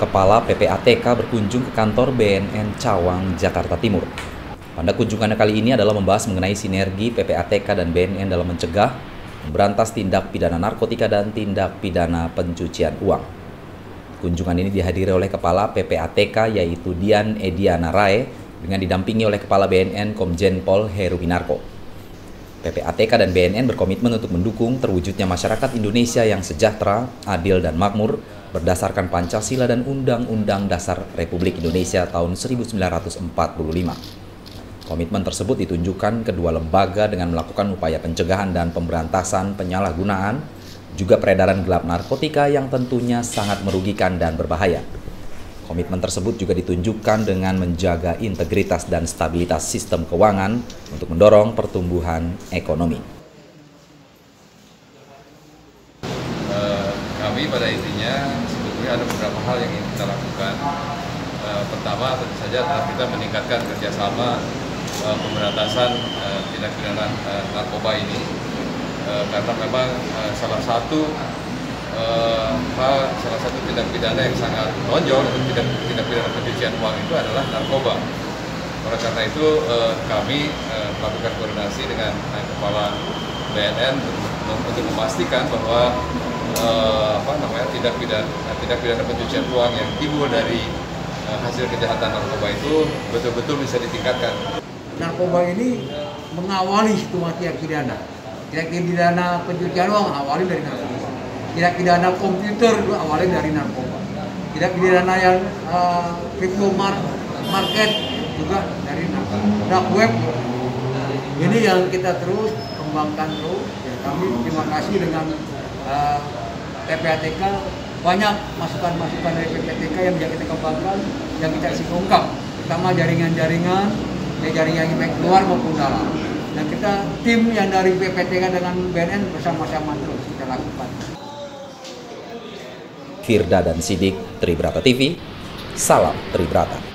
Kepala PPATK berkunjung ke kantor BNN Cawang, Jakarta Timur. Pada kunjungannya kali ini adalah membahas mengenai sinergi PPATK dan BNN dalam mencegah, memberantas tindak pidana narkotika dan tindak pidana pencucian uang. Kunjungan ini dihadiri oleh Kepala PPATK yaitu Dian Ediana Rae dengan didampingi oleh Kepala BNN Komjen Pol Heruwinarko. PPATK dan BNN berkomitmen untuk mendukung terwujudnya masyarakat Indonesia yang sejahtera, adil, dan makmur berdasarkan Pancasila dan Undang-Undang Dasar Republik Indonesia tahun 1945. Komitmen tersebut ditunjukkan kedua lembaga dengan melakukan upaya pencegahan dan pemberantasan penyalahgunaan, juga peredaran gelap narkotika yang tentunya sangat merugikan dan berbahaya. Komitmen tersebut juga ditunjukkan dengan menjaga integritas dan stabilitas sistem keuangan untuk mendorong pertumbuhan ekonomi. Uh, kami pada intinya sebetulnya ada beberapa hal yang ingin kita lakukan. Uh, pertama tentu saja adalah kita meningkatkan kerjasama uh, pemberantasan tindak pidana narkoba ini karena memang salah satu salah satu tindak pidana yang sangat menonjol untuk tindak, tindak pidana pencucian uang itu adalah narkoba. Oleh karena itu kami melakukan koordinasi dengan kepala BNN untuk memastikan bahwa uh, apa namanya tindak pidana tindak pidana pencucian uang yang timbul dari uh, hasil kejahatan narkoba itu betul-betul bisa ditingkatkan. Narkoba ini mengawali situasi yang pidana. Tindak pidana pencucian uang awali dari narkoba. Tidak pidana komputer awalnya dari narkoba. Tidak pidana yang uh, crypto market juga dari narkoba. Dark web. Ini yang kita terus kembangkan terus. Ya, kami terima kasih dengan uh, PPATK banyak masukan-masukan dari PPATK yang bisa kita kembangkan yang kita isi ungkap pertama jaringan-jaringan ya jaringan yang baik luar maupun dalam dan kita tim yang dari PPTK dengan BNN bersama-sama terus kita lakukan. Firda dan Sidik, Tribrata TV. Salam Tribrata.